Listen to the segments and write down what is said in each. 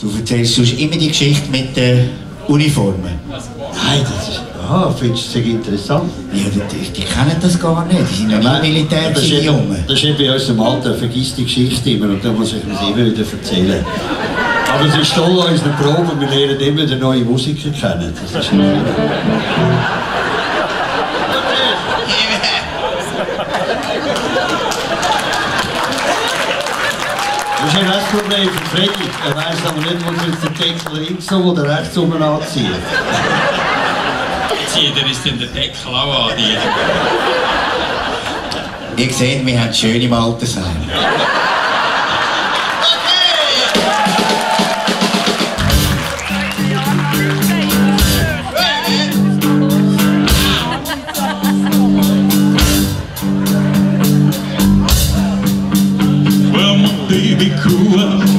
Du erzählst sonst immer die Geschichte mit den Uniformen. Nein, das ist. Ah, findest du das interessant? Ja, die, die, kennen das gar nicht. Die sind ja nie Militär, das ist Jungen. Das ist eben bei unserem Alter, vergisst die Geschichte immer und dann muss ich es immer wieder erzählen. Aber es ist toll an unseren Proben, wir lernen immer wieder neue Musiker kennen. Das ist Das ist ja das Problem für Freddy. Er weiss aber nicht, wo er jetzt den Deckel links oder rechts rum anzieht. Zieht er ist in der Deckel auch an. Die. Ihr seht, wir haben schön im Altersheim. me cruel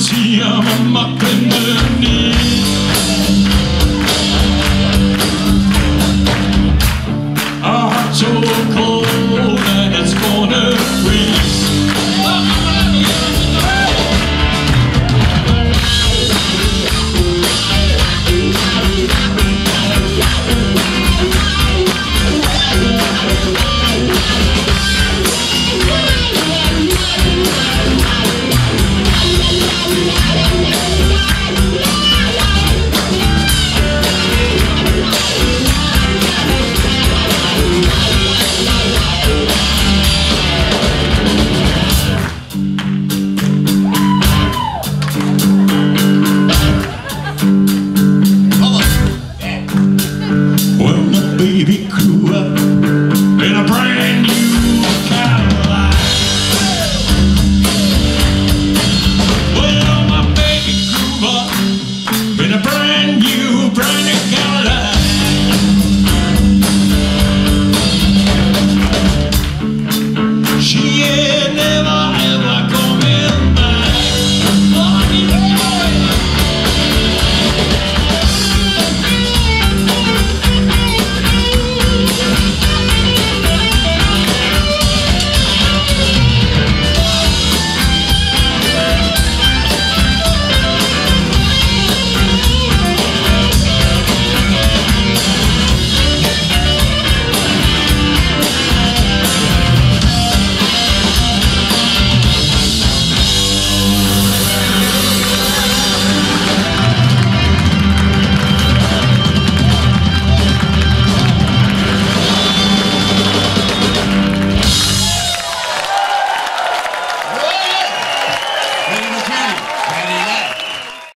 She, I'm a muppet,